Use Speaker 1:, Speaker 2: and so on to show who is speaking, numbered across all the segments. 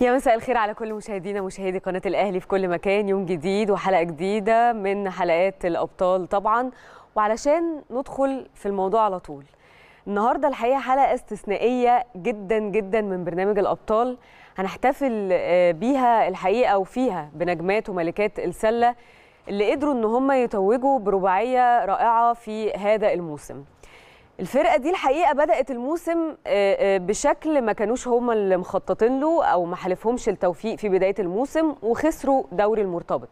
Speaker 1: يا مساء الخير على كل مشاهدينا مشاهدي قناة الأهلي في كل مكان. يوم جديد وحلقة جديدة من حلقات الأبطال طبعا. وعلشان ندخل في الموضوع على طول النهاردة الحقيقة حلقة استثنائية جدا جدا من برنامج الأبطال. هنحتفل بيها الحقيقة وفيها بنجمات وملكات السلة اللي قدروا إن هم يتوجوا برباعية رائعة في هذا الموسم. الفرقة دي الحقيقة بدأت الموسم بشكل ما كانوش هم اللي مخططين له أو ما حالفهمش التوفيق في بداية الموسم وخسروا دوري المرتبط.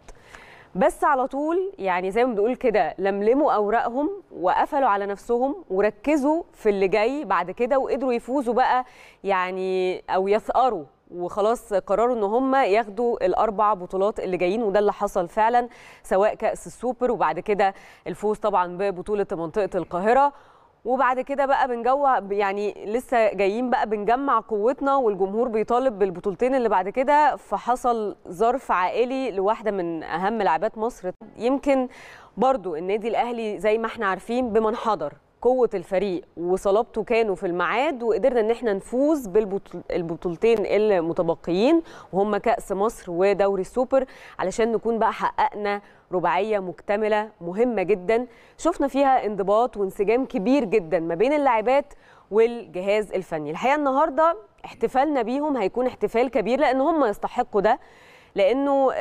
Speaker 1: بس على طول يعني زي ما بنقول كده لملموا أوراقهم وقفلوا على نفسهم وركزوا في اللي جاي بعد كده وقدروا يفوزوا بقى يعني أو يثأروا. وخلاص قرروا إن هم ياخدوا الأربع بطولات اللي جايين وده اللي حصل فعلا سواء كأس السوبر وبعد كده الفوز طبعا ببطولة منطقة القاهرة. وبعد كده بقى بنجوع يعني لسه جايين بقى بنجمع قوتنا والجمهور بيطالب بالبطولتين اللي بعد كده فحصل ظرف عائلي لواحدة من أهم لاعبات مصر. يمكن برضو النادي الأهلي زي ما إحنا عارفين بمن حضر. قوة الفريق وصلابته كانوا في الميعاد وقدرنا إن إحنا نفوز بالبطولتين المتبقيين وهم كأس مصر ودوري السوبر علشان نكون بقى حققنا رباعية مكتملة مهمة جدا. شفنا فيها انضباط وانسجام كبير جدا ما بين اللاعبات والجهاز الفني. الحقيقة النهارده احتفالنا بيهم هيكون احتفال كبير لأن هم يستحقوا ده لأنه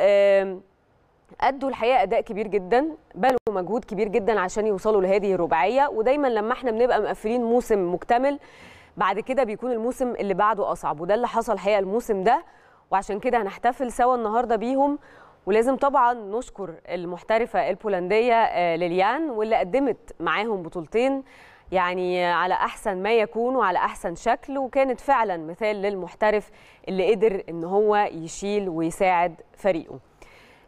Speaker 1: أدوا الحقيقة أداء كبير جدا بذلوا مجهود كبير جدا عشان يوصلوا لهذه الرباعية. ودايما لما إحنا بنبقى مقفلين موسم مكتمل بعد كده بيكون الموسم اللي بعده أصعب. وده اللي حصل الحقيقة الموسم ده. وعشان كده هنحتفل سوا النهارده بيهم. ولازم طبعا نشكر المحترفة البولندية ليليان واللي قدمت معاهم بطولتين. يعني على أحسن ما يكون وعلى أحسن شكل. وكانت فعلا مثال للمحترف اللي قدر إن هو يشيل ويساعد فريقه.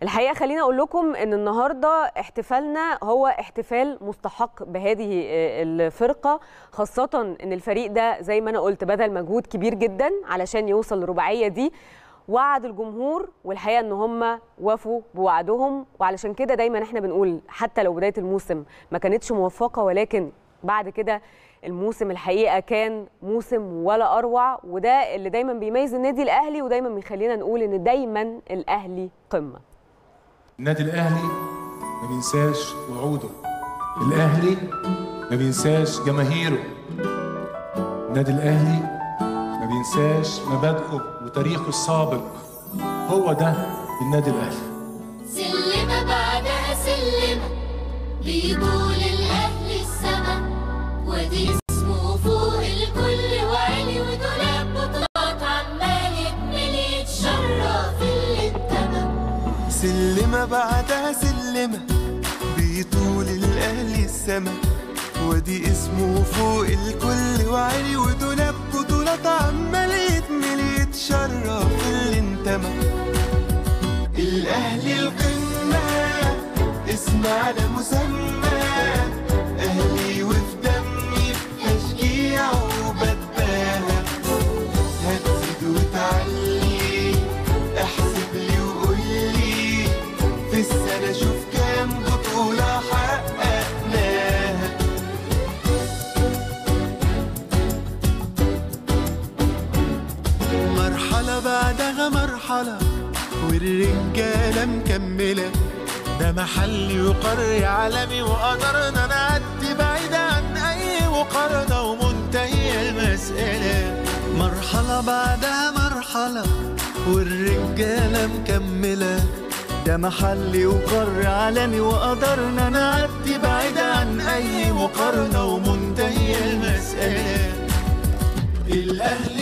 Speaker 1: الحقيقة خليني أقول لكم إن النهارده احتفالنا هو احتفال مستحق بهذه الفرقة خاصة إن الفريق ده زي ما أنا قلت بذل مجهود كبير جدا علشان يوصل للرباعيه دي. وعد الجمهور والحقيقة إن هم وفوا بوعدهم. وعلشان كده دايما إحنا بنقول حتى لو بداية الموسم ما كانتش موفقة ولكن بعد كده الموسم الحقيقة كان موسم ولا أروع. وده اللي دايما بيميز النادي الأهلي ودايما بيخلينا نقول إن دايما الأهلي قمة.
Speaker 2: النادي الأهلي ما بينساش وعوده. الأهلي ما بينساش جماهيره. النادي الأهلي ما بينساش مبادئه وتاريخه السابق. هو ده النادي الأهلي.
Speaker 3: سلمة بعدها سلمة. بيقول
Speaker 4: سلمة بعدها سلمة بيطول الأهلي السما. ودي اسمه فوق الكل وعلي ودولاب بطولات عمال يتمل يتشرف اللي انتمى. الأهلي القمة اسم على مسمى. أهلي وفي دمي بتشجيع مرحلة والرجالة مكملة. ده محل وقرية عالمي وقدرنا نعدي بعيد عن أي مقارنة ومنتهية المسألة. مرحلة بعدها مرحلة والرجالة مكملة. ده محلي وقر عالمي وقدرنا نعدي بعيد عن أي مقارنة ومنتهية المسألة. الأهلي